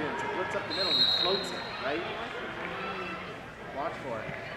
it in. So blitz up the middle and he floats it, right? Watch for it.